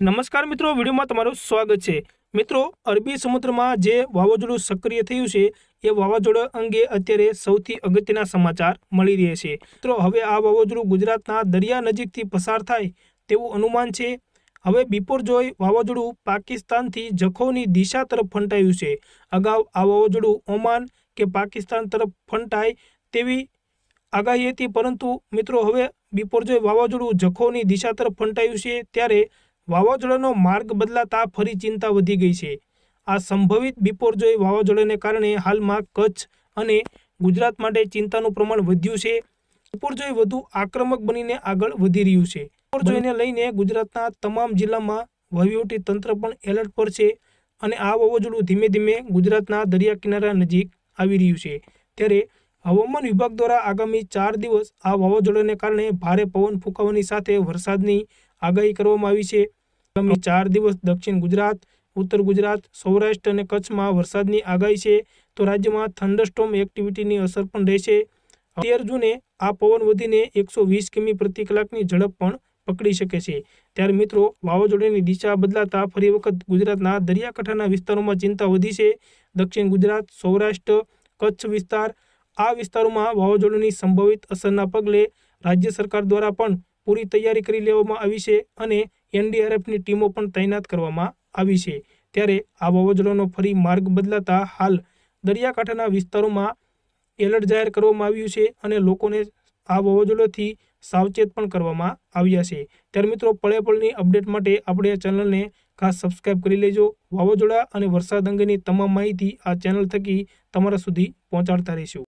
નમસ્કાર મિત્રો, વિડીયોમાં તમારું સ્વાગત છે. મિત્રો, અરબી સમુદ્રમાં જે વાવાઝોડું સક્રિય થયું છે, એ વાવાઝોડા અંગે અત્યારે સૌથી અગત્યના સમાચાર મળી રહ્યા છે. મિત્રો, હવે આ વાવાઝોડું ગુજરાતના દરિયા નજીકથી પસાર થાય તેવું અનુમાન છે. હવે બિપોરજોય વાવાઝોડું પાકિસ્તાનથી જખૌની દિશા તરફ ફંટાયું છે. અગાઉ આ વાવાઝોડું ઓમાન કે પાકિસ્તાન તરફ ફંટાય તેવી આગાહી હતી, પરંતુ મિત્રો, હવે બિપોરજોય વાવાઝોડું જખૌની દિશા તરફ ફંટાયું છે, ત્યારે વાવાઝોડાનો માર્ગ બદલાતા ફરી ચિંતા વધી ગઈ છે. આ સંભવિત બિપોરજોય વાવાઝોડાને કારણે હાલમાં કચ્છ અને ગુજરાત માટે ચિંતાનું પ્રમાણ વધ્યું છે. બિપોરજોય વધુ આક્રમક બનીને આગળ વધી રહ્યું છે. બિપોરજોયને લઈને ગુજરાતના તમામ જિલ્લામાં વહીવટી તંત્ર પણ એલર્ટ પર છે અને આ વાવાઝોડું ધીમે ધીમે ગુજરાતના દરિયા કિનારા નજીક આવી રહ્યું છે. ત્યારે હવામાન વિભાગ દ્વારા આગામી ચાર દિવસ આ વાવાઝોડાને કારણે ભારે પવન ફૂંકાવાની સાથે વરસાદની આગાહી કરવામાં આવી છે. આગામી ચાર દિવસ દક્ષિણ ગુજરાત, ઉત્તર ગુજરાત, સૌરાષ્ટ્ર અને કચ્છમાં વરસાદની આગાહી છે તો રાજ્યમાં થંડરસ્ટોમ એક્ટિવિટીની અસર પણ રહેશે. તેર જૂને આ પવન વધીને એકસો વીસ કિમી પ્રતિ કલાકની ઝડપ પણ પકડી શકે છે. ત્યારે મિત્રો, વાવાઝોડાની દિશા બદલાતા ફરી વખત ગુજરાતના દરિયાકાંઠાના વિસ્તારોમાં ચિંતા વધી છે. દક્ષિણ ગુજરાત, સૌરાષ્ટ્ર, કચ્છ વિસ્તાર, આ વિસ્તારોમાં વાવાઝોડાની સંભવિત અસરના પગલે રાજ્ય સરકાર દ્વારા પણ પૂરી તૈયારી કરી લેવામાં આવી છે અને એનડીઆરએફની ટીમો પણ તૈનાત કરવામાં આવી છે. ત્યારે આ વાવાઝોડાનો ફરી માર્ગ બદલાતા હાલ દરિયાકાંઠાના વિસ્તારોમાં એલર્ટ જાહેર કરવામાં આવ્યું છે અને લોકોને આ વાવાઝોડાથી સાવચેત પણ કરવામાં આવ્યા છે. ત્યારે મિત્રો પળે પળની અપડેટ માટે આપણે આ ચેનલને ખાસ સબસ્ક્રાઇબ કરી લેજો. વાવાઝોડા અને વરસાદ અંગેની તમામ માહિતી આ ચેનલ થકી તમારા સુધી પહોંચાડતા રહીશું.